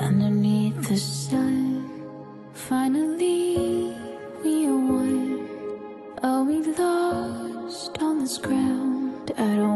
Underneath the sun. Finally, we are one. Are we lost on this ground? I don't